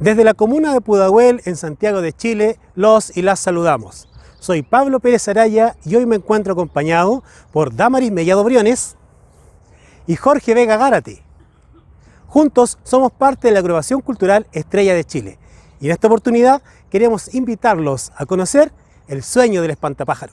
Desde la comuna de Pudahuel, en Santiago de Chile, los y las saludamos. Soy Pablo Pérez Araya y hoy me encuentro acompañado por Damaris Mellado Briones y Jorge Vega Gárate. Juntos somos parte de la agrupación cultural Estrella de Chile y en esta oportunidad queremos invitarlos a conocer el sueño del espantapájaro.